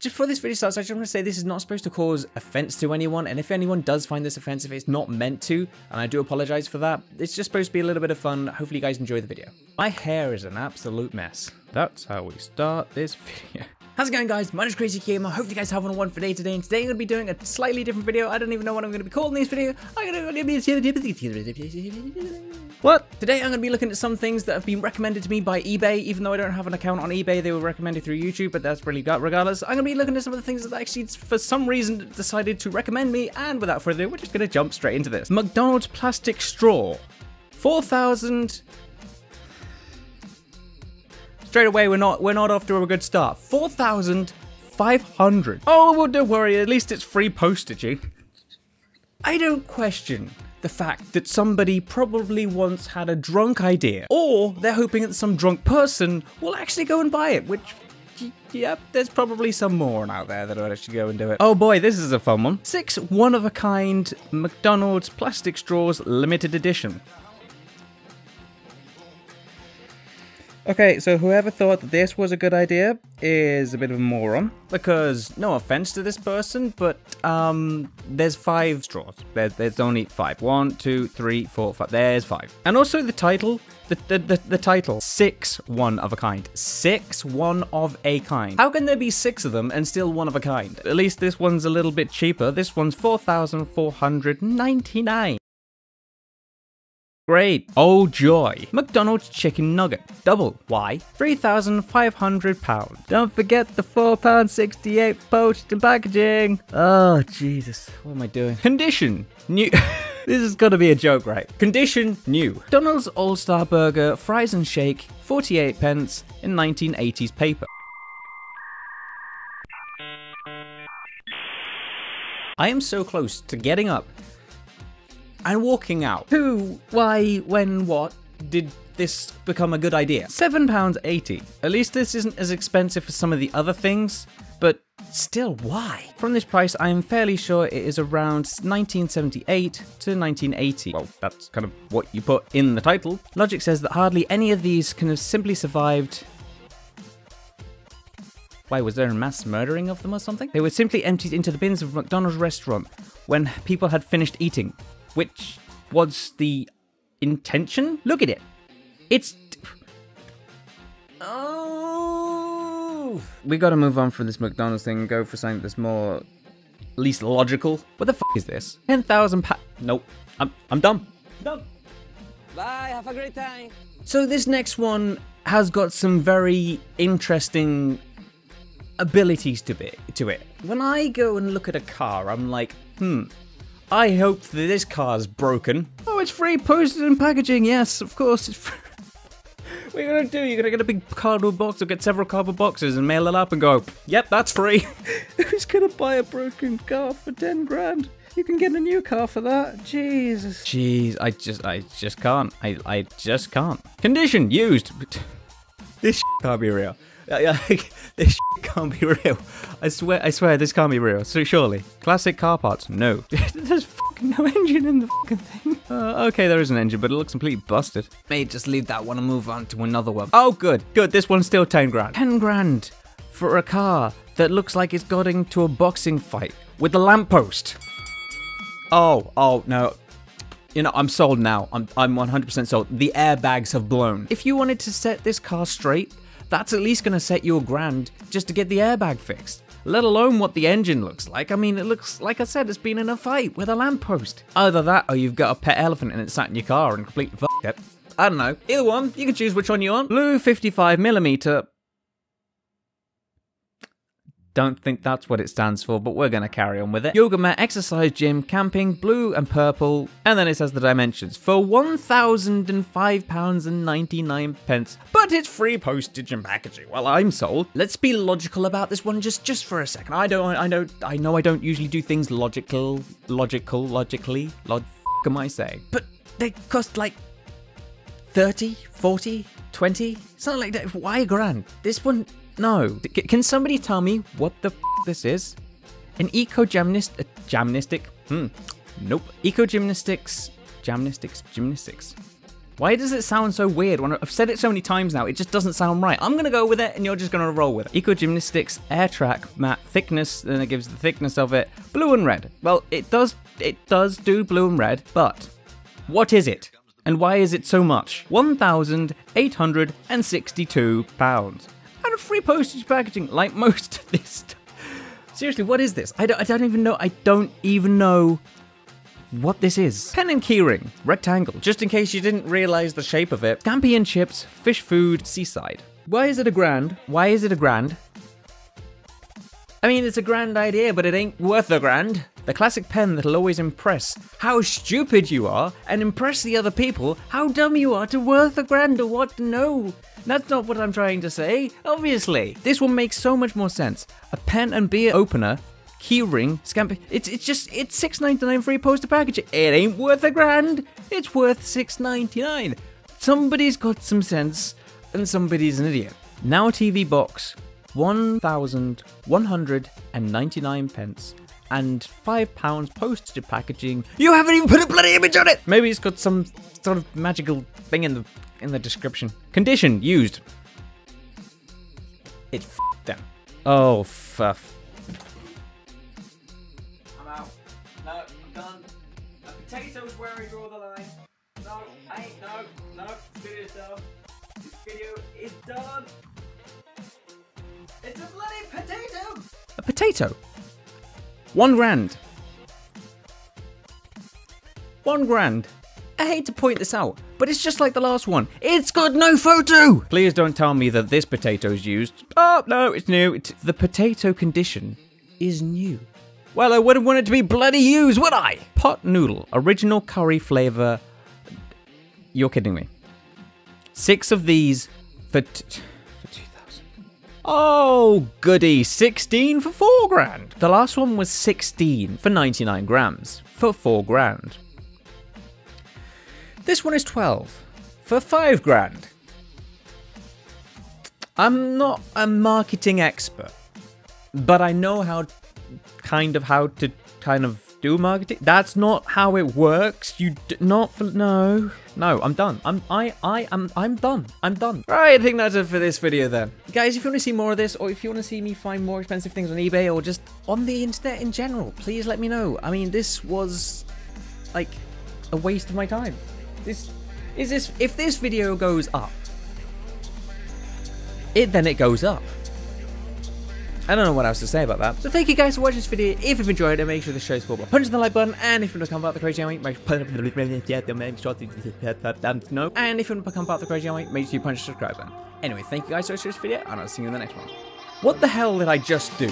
just for this video starts, I just want to say this is not supposed to cause offense to anyone, and if anyone does find this offensive, it's not meant to, and I do apologize for that. It's just supposed to be a little bit of fun. Hopefully you guys enjoy the video. My hair is an absolute mess. That's how we start this video. How's it going guys? My name is Crazy Gamer. Hopefully you guys have one one for day today. And today I'm going to be doing a slightly different video. I don't even know what I'm going to be calling this video. I'm going to be... What? Today I'm going to be looking at some things that have been recommended to me by eBay. Even though I don't have an account on eBay, they were recommended through YouTube, but that's really got regardless. I'm going to be looking at some of the things that actually, for some reason, decided to recommend me. And without further ado, we're just going to jump straight into this. McDonald's plastic straw. 4,000... Straight away, we're not we're not off to a good start. 4,500. Oh, well, don't worry. At least it's free postage. Eh? I don't question the fact that somebody probably once had a drunk idea, or they're hoping that some drunk person will actually go and buy it, which Yep, there's probably some more out there that will actually go and do it. Oh boy, this is a fun one. Six one-of-a-kind McDonald's plastic straws limited edition. Okay, so whoever thought that this was a good idea is a bit of a moron. Because, no offense to this person, but um, there's five straws. There's, there's only five. One, two, three, four, five. There's five. And also the title, the, the, the, the title, six one of a kind. Six one of a kind. How can there be six of them and still one of a kind? At least this one's a little bit cheaper. This one's 4,499. Great. Oh joy. McDonald's chicken nugget. Double. Why? £3,500. Don't forget the £4.68 postage and packaging. Oh, Jesus. What am I doing? Condition. New. this is gonna be a joke, right? Condition new. McDonald's All-Star Burger, fries and shake, 48 pence in 1980s paper. I am so close to getting up and walking out. Who, why, when, what did this become a good idea? £7.80. At least this isn't as expensive as some of the other things, but still, why? From this price, I am fairly sure it is around 1978 to 1980. Well, that's kind of what you put in the title. Logic says that hardly any of these can have simply survived why, was there a mass murdering of them or something? They were simply emptied into the bins of McDonald's restaurant when people had finished eating which was the intention. Look at it. It's. Oh. We gotta move on from this McDonald's thing and go for something that's more. least logical. What the fuck is this? 10,000 pa. Nope. I'm, I'm done. Done. Bye, have a great time. So this next one has got some very interesting abilities to it. To it. When I go and look at a car, I'm like, hmm, I hope that this car's broken. Oh, it's free postage and packaging. Yes, of course. It's free. what are you gonna do? You're gonna get a big cardboard box or get several cardboard boxes and mail it up and go, yep, that's free. Who's gonna buy a broken car for 10 grand? You can get a new car for that. Jesus. Jeez, I just, I just can't. I, I just can't. Condition used. This can't be real. this can't be real. I swear, I swear, this can't be real. So surely, classic car parts. No, there's fucking no engine in the fucking thing. Uh, okay, there is an engine, but it looks completely busted. May just leave that one and move on to another one. Oh, good, good. This one's still ten grand. Ten grand for a car that looks like it's got into a boxing fight with the lamppost. Oh, oh no, you know, I'm sold now. I'm, I'm 100% sold. The airbags have blown. If you wanted to set this car straight, that's at least going to set you a grand just to get the airbag fixed. Let alone what the engine looks like. I mean, it looks, like I said, it's been in a fight with a lamppost. Either that or you've got a pet elephant and it's sat in your car and completely f it. I don't know. Either one, you can choose which one you want. Blue 55mm don't think that's what it stands for, but we're going to carry on with it. Yoga mat, exercise gym, camping, blue and purple, and then it says the dimensions for £1,005.99. pence. But it's free postage and packaging. Well, I'm sold. Let's be logical about this one just just for a second. I don't I know I know I don't usually do things logical logical logically. Log am I saying? But they cost like 30, 40, 20, something like that. Why grand? This one no. C can somebody tell me what the this is? An eco gymnast, uh, gymnastic? Hmm. Nope. Eco gymnastics, gymnastics. Why does it sound so weird? When I've said it so many times now, it just doesn't sound right. I'm gonna go with it, and you're just gonna roll with it. Eco Gymnastics Air Track Matte Thickness, and it gives the thickness of it blue and red. Well, it does it does do blue and red, but what is it? And why is it so much? £1,862. And free postage packaging, like most of this stuff. Seriously, what is this? I don't, I don't even know. I don't even know what this is. Pen and keyring, rectangle, just in case you didn't realize the shape of it. Scampi and chips, fish food, seaside. Why is it a grand? Why is it a grand? I mean, it's a grand idea, but it ain't worth a grand. The classic pen that'll always impress how stupid you are and impress the other people how dumb you are to worth a grand or what? No, that's not what I'm trying to say, obviously. This one makes so much more sense. A pen and beer opener keyring, scampi. It's it's just it's six ninety nine free poster package. It ain't worth a grand. It's worth six ninety nine. Somebody's got some sense, and somebody's an idiot. Now a TV box, one thousand one hundred and ninety nine pence. And five pounds postage packaging. You haven't even put a bloody image on it. Maybe it's got some sort of magical thing in the in the description. Condition used. It's f- them. Oh, fuff. I'm out. No, I'm done. A potato's where I draw the line. No, I ain't. No, no. This video's done. This video is done. It's a bloody potato. A potato. One grand. One grand. I hate to point this out, but it's just like the last one. It's got no photo! Please don't tell me that this potato's used. Oh, no, it's new. It's, the potato condition is new. Well, I wouldn't want it to be bloody used, would I? Pot noodle, original curry flavor. You're kidding me. Six of these for, t- for 2000. Oh, goody. 16 for 4 grand. The last one was 16 for 99 grams for 4 grand. This one is 12 for 5 grand. I'm not a marketing expert, but I know how kind of how to kind of do marketing. That's not how it works. You d- not for no. No, I'm done. I'm I I am I'm done. I'm done. Right, I think that's it for this video then. Guys, if you want to see more of this or if you want to see me find more expensive things on eBay or just on the internet in general, please let me know. I mean, this was like a waste of my time. This is this if this video goes up, it then it goes up. I don't know what else to say about that. So thank you guys for watching this video. If you've enjoyed it, make sure to show support by punching the like button. And if you want to come of the Crazy Army, make sure to no. And if you want to become part of the Crazy Army, make sure you punch the subscribe button. Anyway, thank you guys so much for this video, and I'll see you in the next one. What the hell did I just do?